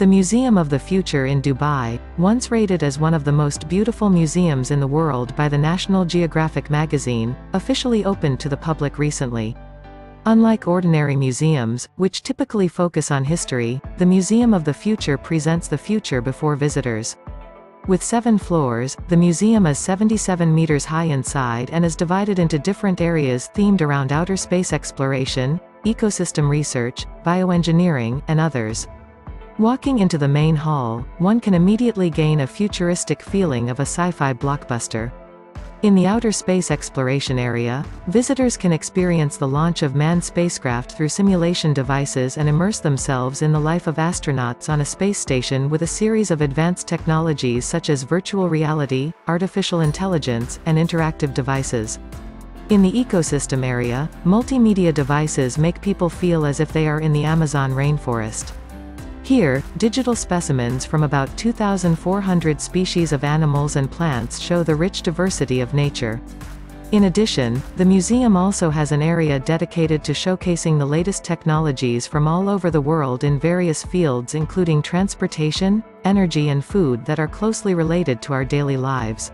The Museum of the Future in Dubai, once rated as one of the most beautiful museums in the world by the National Geographic magazine, officially opened to the public recently. Unlike ordinary museums, which typically focus on history, the Museum of the Future presents the future before visitors. With seven floors, the museum is 77 meters high inside and is divided into different areas themed around outer space exploration, ecosystem research, bioengineering, and others. Walking into the main hall, one can immediately gain a futuristic feeling of a sci-fi blockbuster. In the outer space exploration area, visitors can experience the launch of manned spacecraft through simulation devices and immerse themselves in the life of astronauts on a space station with a series of advanced technologies such as virtual reality, artificial intelligence, and interactive devices. In the ecosystem area, multimedia devices make people feel as if they are in the Amazon rainforest. Here, digital specimens from about 2,400 species of animals and plants show the rich diversity of nature. In addition, the museum also has an area dedicated to showcasing the latest technologies from all over the world in various fields including transportation, energy and food that are closely related to our daily lives.